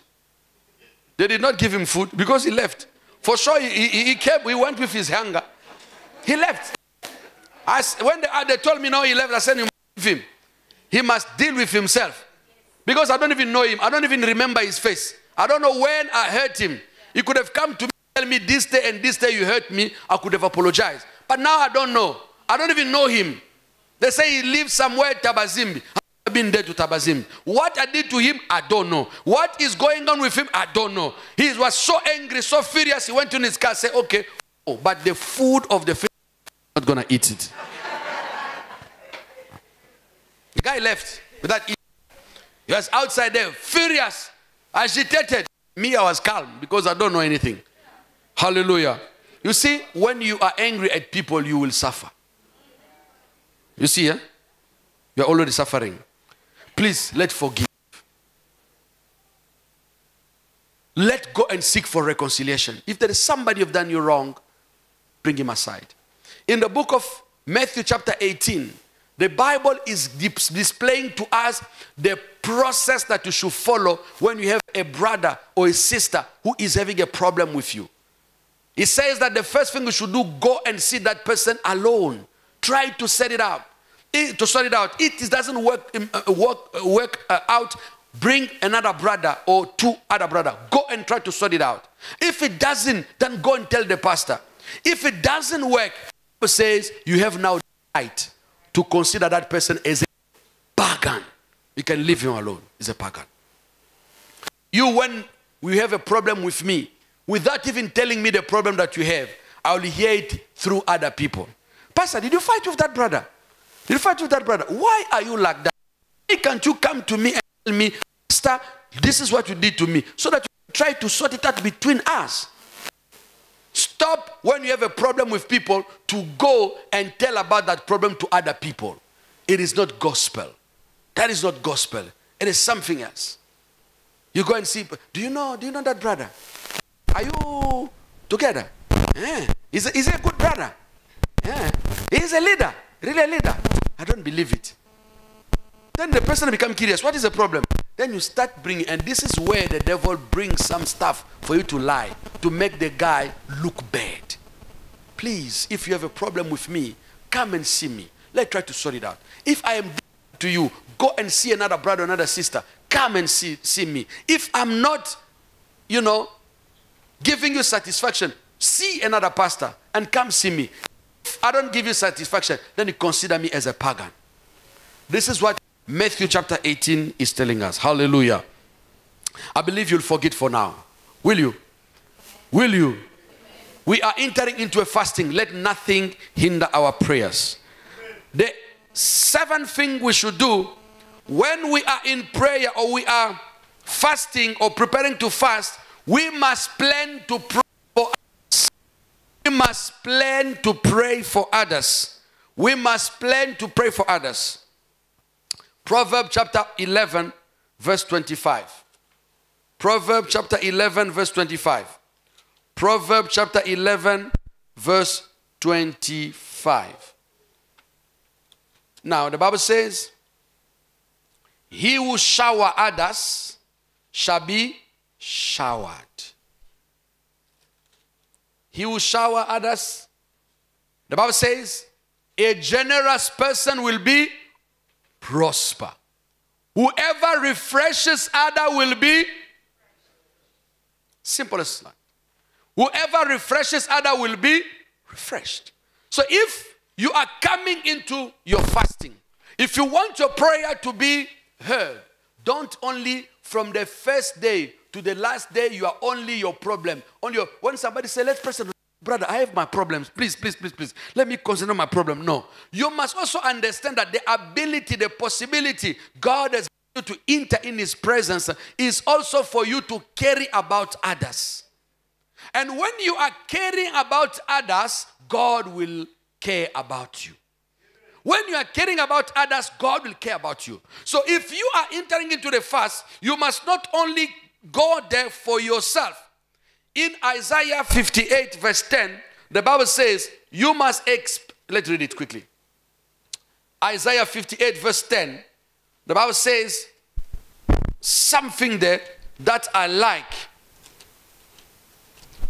Speaker 1: They did not give him food because he left. For sure, he, he, he came, he went with his hunger. He left. As, when they, they told me no, he left, I said, you must him. He must deal with himself. Because I don't even know him. I don't even remember his face. I don't know when I hurt him. He could have come to me tell me this day and this day you hurt me. I could have apologized. But now I don't know. I don't even know him. They say he lives somewhere Thabazimbi. Been there to Thabazimbi. What I did to him, I don't know. What is going on with him, I don't know. He was so angry, so furious. He went to his car, said, "Okay, oh, but the food of the fish, I'm not gonna eat it." the guy left without eating. He was outside there, furious, agitated. Me, I was calm because I don't know anything. Hallelujah. You see, when you are angry at people, you will suffer. You see, eh? You're already suffering. Please, let forgive. Let go and seek for reconciliation. If there is somebody who've done you wrong, bring him aside. In the book of Matthew chapter 18, the Bible is displaying to us the process that you should follow when you have a brother or a sister who is having a problem with you. It says that the first thing you should do, go and see that person alone. Try to set it out. It, to sort it out. It doesn't work, uh, work, uh, work uh, out, bring another brother or two other brother. Go and try to sort it out. If it doesn't, then go and tell the pastor. If it doesn't work, says you have now right to consider that person as a pagan. You can leave him alone. He's a pagan. You, when we have a problem with me, without even telling me the problem that you have, I will hear it through other people. Pastor, did you fight with that brother? You fight that brother? Why are you like that? Why can't you come to me and tell me, Pastor, this is what you did to me, so that you try to sort it out between us? Stop when you have a problem with people to go and tell about that problem to other people. It is not gospel. That is not gospel. It is something else. You go and see, do you know, do you know that brother? Are you together? Yeah. He's, a, he's a good brother. Yeah. He's a leader. Really a leader. I don't believe it. Then the person become curious. What is the problem? Then you start bringing, and this is where the devil brings some stuff for you to lie, to make the guy look bad. Please, if you have a problem with me, come and see me. Let's try to sort it out. If I am to you, go and see another brother, another sister. Come and see, see me. If I'm not, you know, giving you satisfaction, see another pastor and come see me. I don't give you satisfaction, then you consider me as a pagan. This is what Matthew chapter 18 is telling us. Hallelujah. I believe you'll forget for now. Will you? Will you? We are entering into a fasting. Let nothing hinder our prayers. The seventh thing we should do when we are in prayer or we are fasting or preparing to fast we must plan to pray. We must plan to pray for others. We must plan to pray for others. Proverb chapter 11, verse 25. Proverb chapter 11, verse 25. Proverb chapter 11, verse 25. Now, the Bible says, He who shower others shall be showered. He will shower others. The Bible says, a generous person will be prosper. Whoever refreshes other will be simple as that. Whoever refreshes other will be refreshed. So if you are coming into your fasting, if you want your prayer to be heard, don't only from the first day to the last day you are only your problem. On your when somebody say, let's pray, brother, I have my problems. Please, please, please, please. Let me consider my problem. No. You must also understand that the ability, the possibility God has given you to enter in his presence is also for you to carry about others. And when you are caring about others, God will care about you. When you are caring about others, God will care about you. So if you are entering into the fast, you must not only go there for yourself. In Isaiah 58, verse 10, the Bible says, You must, exp- let's read it quickly. Isaiah 58, verse 10, the Bible says something there that I like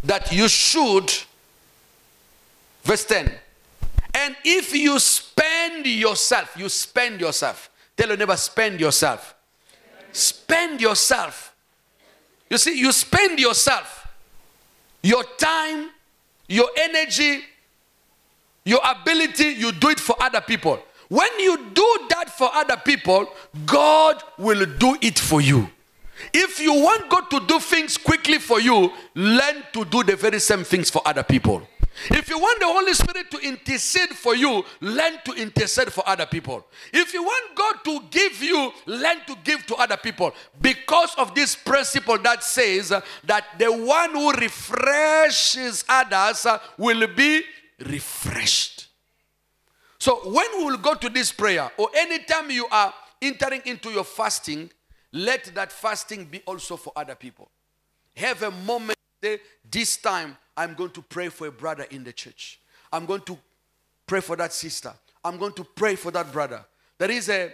Speaker 1: that you should, verse 10, and if you spend yourself, you spend yourself. Tell your neighbor, spend yourself. Spend yourself. You see, you spend yourself, your time, your energy, your ability, you do it for other people. When you do that for other people, God will do it for you. If you want God to do things quickly for you, learn to do the very same things for other people. If you want the Holy Spirit to intercede for you, learn to intercede for other people. If you want God to give you, learn to give to other people. Because of this principle that says that the one who refreshes others will be refreshed. So when we will go to this prayer, or anytime you are entering into your fasting, let that fasting be also for other people. Have a moment, say, this time I'm going to pray for a brother in the church. I'm going to pray for that sister. I'm going to pray for that brother. There is a,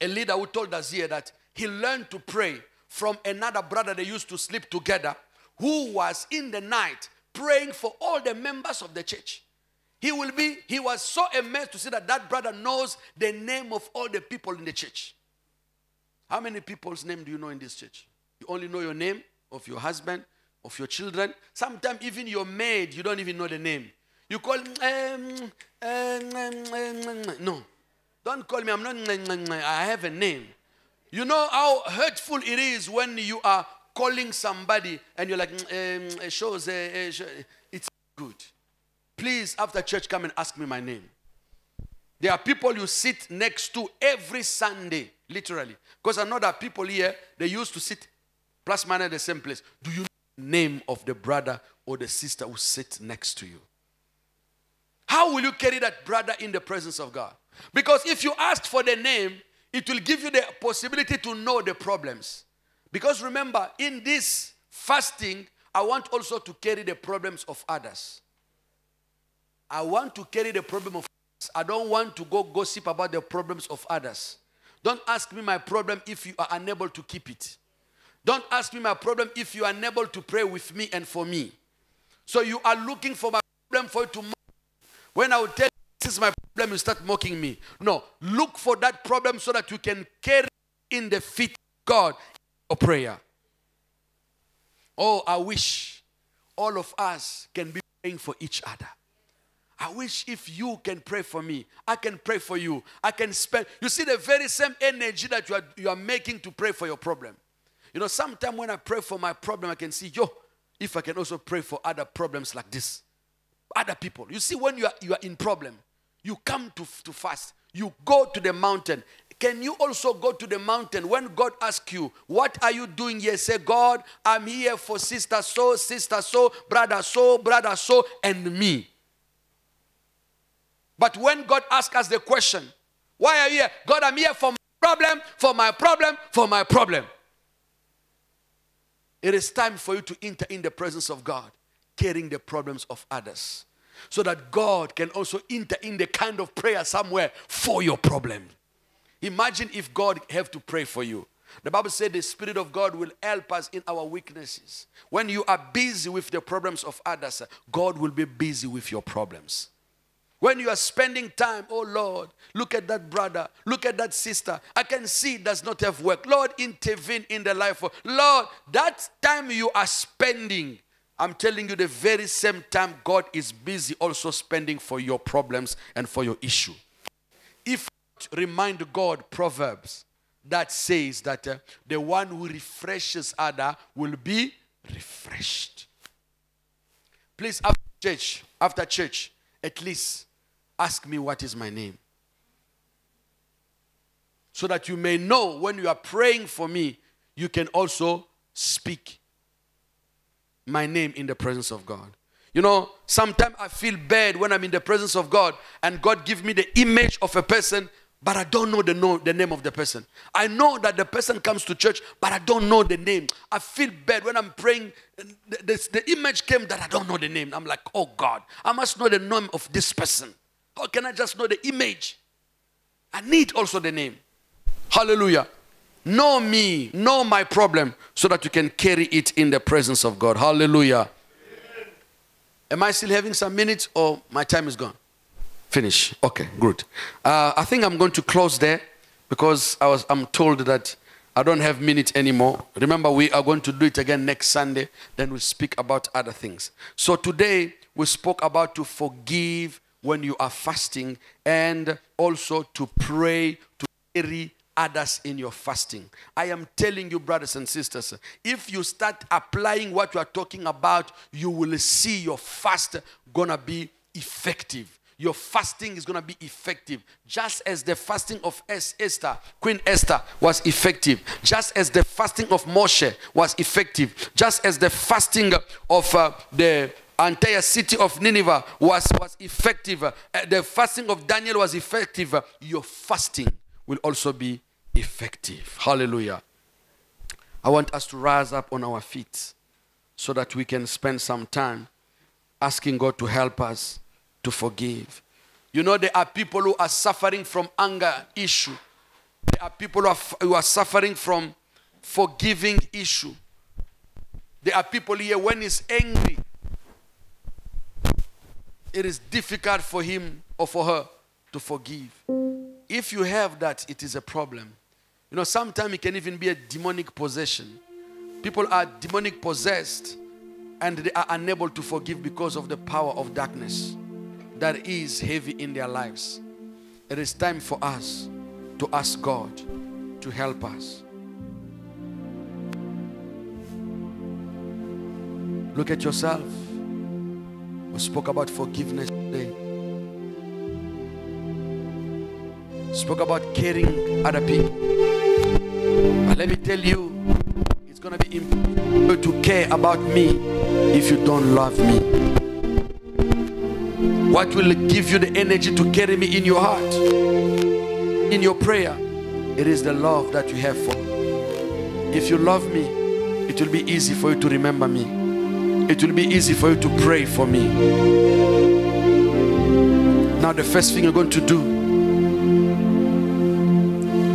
Speaker 1: a leader who told us here that he learned to pray from another brother they used to sleep together who was in the night praying for all the members of the church. He will be, he was so amazed to see that that brother knows the name of all the people in the church. How many people's name do you know in this church? You only know your name of your husband, of your children. Sometimes even your maid, you don't even know the name. You call, um, no. Don't call me, I'm not, I have a name. You know how hurtful it is when you are calling somebody and you're like, um, shows, uh, it's good. Please, after church, come and ask me my name. There are people you sit next to every Sunday, literally. Because I know that people here, they used to sit plus minus the same place. Do you name of the brother or the sister who sits next to you? How will you carry that brother in the presence of God? Because if you ask for the name, it will give you the possibility to know the problems. Because remember, in this fasting, I want also to carry the problems of others. I want to carry the problem of others. I don't want to go gossip about the problems of others. Don't ask me my problem if you are unable to keep it. Don't ask me my problem if you are unable to pray with me and for me. So you are looking for my problem for you to mock. When I will tell you this is my problem, you start mocking me. No, look for that problem so that you can carry in the feet of God or prayer. Oh, I wish all of us can be praying for each other. I wish if you can pray for me, I can pray for you. I can spend. You see the very same energy that you are, you are making to pray for your problem. You know, sometimes when I pray for my problem, I can see, yo, if I can also pray for other problems like this. Other people. You see, when you are, you are in problem, you come to, to fast. You go to the mountain. Can you also go to the mountain when God asks you, What are you doing here? Say, God, I'm here for sister so, sister so, brother so, brother so, and me. But when God asks us the question, why are you here? God, I'm here for my problem, for my problem, for my problem. It is time for you to enter in the presence of God, carrying the problems of others. So that God can also enter in the kind of prayer somewhere for your problem. Imagine if God have to pray for you. The Bible said the Spirit of God will help us in our weaknesses. When you are busy with the problems of others, God will be busy with your problems. When you are spending time, oh Lord, look at that brother, look at that sister. I can see it does not have work. Lord, intervene in the life of Lord. That time you are spending, I'm telling you, the very same time God is busy also spending for your problems and for your issue. If remind God Proverbs that says that uh, the one who refreshes other will be refreshed. Please, after church, after church, at least ask me what is my name. So that you may know when you are praying for me, you can also speak my name in the presence of God. You know, sometimes I feel bad when I'm in the presence of God and God give me the image of a person, but I don't know the, the name of the person. I know that the person comes to church, but I don't know the name. I feel bad when I'm praying. The, the, the image came that I don't know the name. I'm like, oh God, I must know the name of this person. How can I just know the image? I need also the name. Hallelujah. Know me, know my problem, so that you can carry it in the presence of God. Hallelujah. Amen. Am I still having some minutes or my time is gone? Finish. Okay, good. Uh, I think I'm going to close there because I was, I'm told that I don't have minutes anymore. Remember, we are going to do it again next Sunday. Then we'll speak about other things. So today we spoke about to forgive when you are fasting and also to pray to carry others in your fasting. I am telling you, brothers and sisters, if you start applying what you are talking about, you will see your fast gonna be effective. Your fasting is to be effective. Just as the fasting of Esther, Queen Esther, was effective. Just as the fasting of Moshe was effective. Just as the fasting of uh, the entire city of Nineveh was, was effective. Uh, the fasting of Daniel was effective. your fasting will also be effective. Hallelujah. I want us to rise up on our feet so that we can spend some time asking God to help us to forgive. You know, there are people who are suffering from anger issue. There are people who are, who are suffering from forgiving issue. There are people here when he's angry, it is difficult for him or for her to forgive. If you have that, it is a problem. You know, sometimes it can even be a demonic possession. People are demonic possessed and they are unable to forgive because of the power of darkness that is heavy in their lives. It is time for us to ask God to help us. Look at yourself. We spoke about forgiveness today. Spoke about caring other people. But let me tell you, it's gonna be impossible to care about me if you don't love me. What will give you the energy to carry me in your heart? In your prayer, it is the love that you have for me. If you love me, it will be easy for you to remember me. It will be easy for you to pray for me. Now, the first thing you're going to do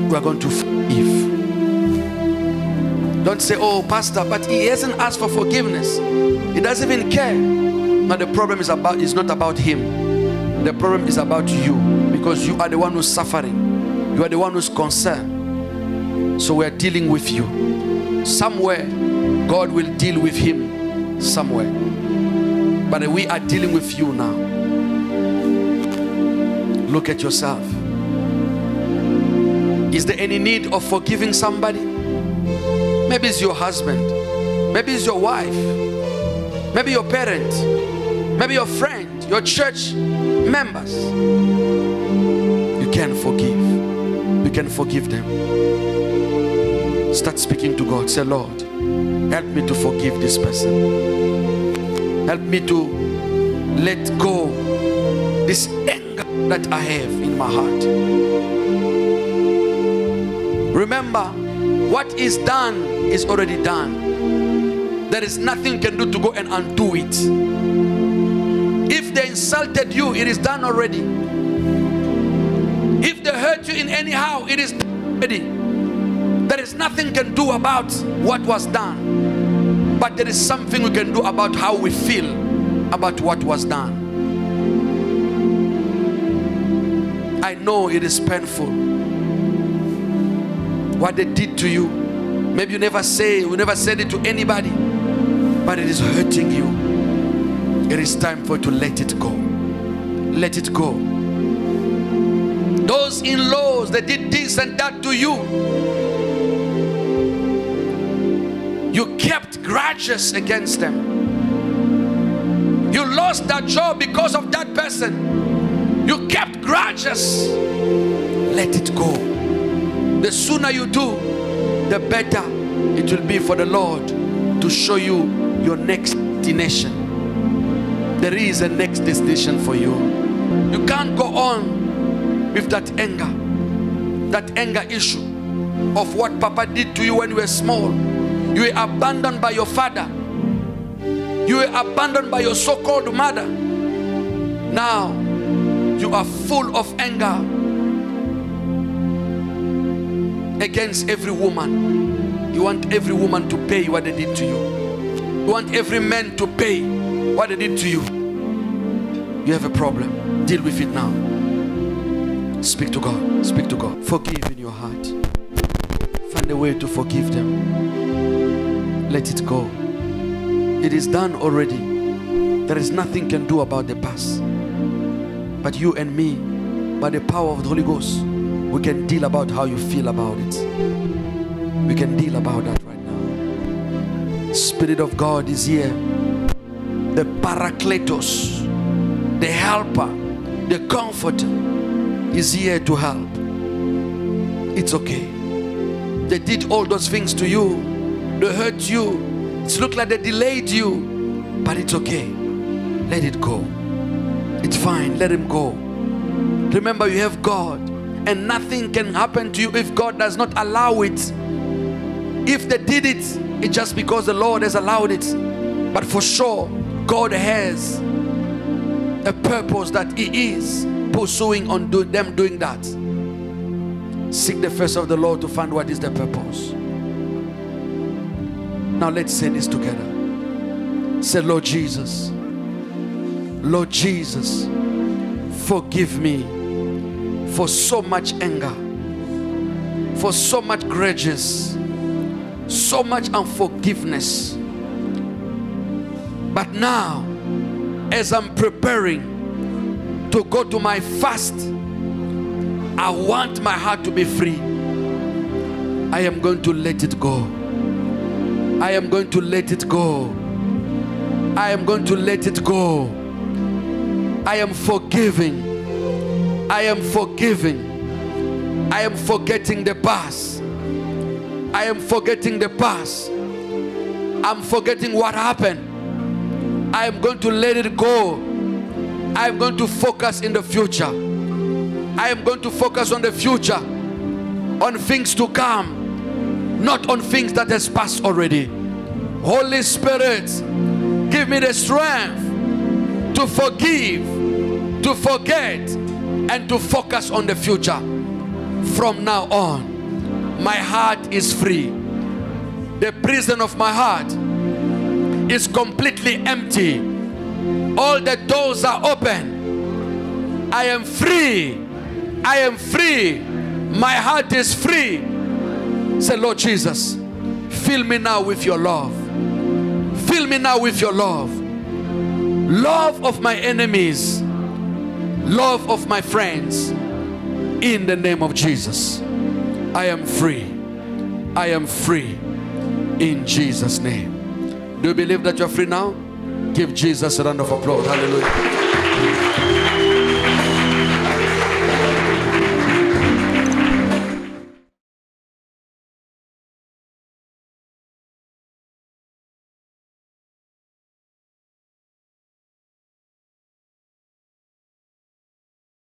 Speaker 1: we are going to forgive. Don't say, oh, Pastor, but he hasn't asked for forgiveness. He doesn't even care. Now the problem is about is not about him. The problem is about you because you are the one who's suffering. You are the one who's concerned. So we are dealing with you. Somewhere, God will deal with him somewhere. But we are dealing with you now. Look at yourself. Is there any need of forgiving somebody? Maybe it's your husband. Maybe it's your wife. Maybe your parent. Maybe your friend, your church members. You can forgive. You can forgive them. Start speaking to God. Say, Lord, help me to forgive this person. Help me to let go this anger that I have in my heart. Remember, what is done is already done. There is nothing you can do to go and undo it. If they insulted you, it is done already. If they hurt you in any how, it is already. There is nothing can do about what was done. But there is something we can do about how we feel about what was done. I know it is painful what they did to you. Maybe you never say, you never said it to anybody. but it is hurting you. It is time for you to let it go. Let it go. Those in laws that did this and that to you, you kept grudges against them. You lost that job because of that person. You kept grudges. Let it go. The sooner you do, the better it will be for the Lord to show you your next destination. There is a next destination for you. You can't go on with that anger, that anger issue of what Papa did to you when you were small. You were abandoned by your father. You were abandoned by your so called mother. Now you are full of anger against every woman. You want every woman to pay what they did to you. You want every man to pay what they did to you. You have a problem. Deal with it now. Speak to God. Speak to God. Forgive in your heart. Find a way to forgive them. Let it go. It is done already. There is nothing can do about the past. But you and me, by the power of the Holy Ghost, we can deal about how you feel about it. We can deal about that right now. Spirit of God is here. The Paracletos, the helper, the comforter is here to help. It's okay. They did all those things to you. They hurt you. It's looked like they delayed you. But it's okay. Let it go. It's fine. Let him go. Remember, you have God, and nothing can happen to you if God does not allow it. If they did it, it's just because the Lord has allowed it. But for sure, God has a purpose that He is pursuing on do, them doing that. Seek the face of the Lord to find what is the purpose. Now let's say this together. Say, Lord Jesus, Lord Jesus, forgive me for so much anger, for so much grudges, so much unforgiveness. But now, as I'm preparing to go to my fast, I want my heart to be free. I am going to let it go. I am going to let it go. I am going to let it go. I am forgiving. I am forgiving. I am forgetting the past. I am forgetting the past. I'm forgetting what happened. I am going to let it go. I am going to focus in the future. I am going to focus on the future, on things to come, not on things that has passed already. Holy Spirit, give me the strength to forgive, to forget, and to focus on the future. From now on, my heart is free. The prison of my heart is completely empty. All the doors are open. I am free. I am free. My heart is free. Say, Lord Jesus, fill me now with your love. Fill me now with your love. Love of my enemies. Love of my friends. In the name of Jesus. I am free. I am free. In Jesus' name. Do you believe that you're free now? Give Jesus a round of applause. Hallelujah.